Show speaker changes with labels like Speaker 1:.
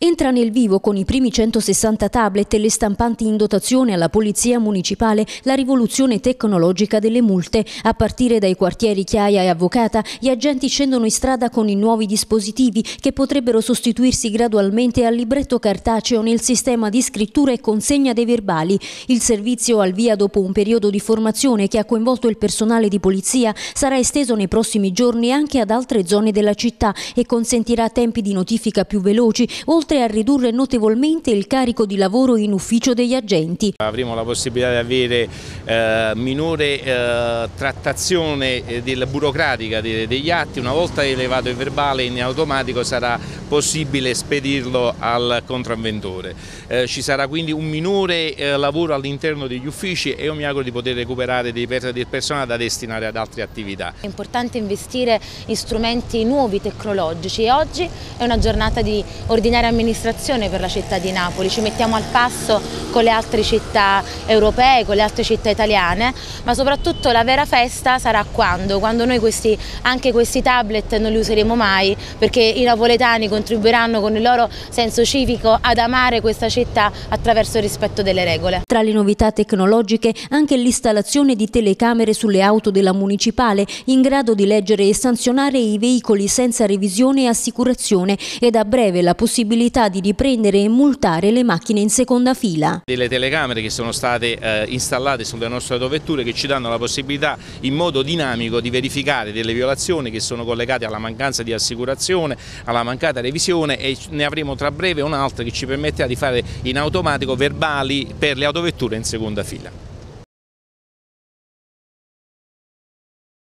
Speaker 1: Entra nel vivo con i primi 160 tablet e le stampanti in dotazione alla Polizia Municipale la rivoluzione tecnologica delle multe. A partire dai quartieri Chiaia e Avvocata, gli agenti scendono in strada con i nuovi dispositivi che potrebbero sostituirsi gradualmente al libretto cartaceo nel sistema di scrittura e consegna dei verbali. Il servizio al via dopo un periodo di formazione che ha coinvolto il personale di polizia sarà esteso nei prossimi giorni anche ad altre zone della città e consentirà tempi di notifica più veloci, oltre oltre a ridurre notevolmente il carico di lavoro in ufficio degli agenti.
Speaker 2: Avremo la possibilità di avere eh, minore eh, trattazione eh, burocratica de, degli atti, una volta elevato il verbale in automatico sarà possibile spedirlo al contravventore. Eh, ci sarà quindi un minore eh, lavoro all'interno degli uffici e io mi auguro di poter recuperare dei del personale da destinare ad altre attività.
Speaker 3: È importante investire in strumenti nuovi tecnologici e oggi è una giornata di ordinaria amministrazione per la città di Napoli, ci mettiamo al passo con le altre città europee, con le altre città italiane, ma soprattutto la vera festa sarà quando? Quando noi questi, anche questi tablet non li useremo mai, perché i napoletani contribuiranno con il loro senso civico ad amare questa città attraverso il rispetto delle regole.
Speaker 1: Tra le novità tecnologiche anche l'installazione di telecamere sulle auto della municipale in grado di leggere e sanzionare i veicoli senza revisione e assicurazione ed a breve la possibilità possibilità di riprendere e multare le macchine in seconda fila.
Speaker 2: Delle telecamere che sono state eh, installate sulle nostre autovetture che ci danno la possibilità in modo dinamico di verificare delle violazioni che sono collegate alla mancanza di assicurazione, alla mancata revisione e ne avremo tra breve un'altra che ci permetterà di fare in automatico verbali per le autovetture in seconda fila.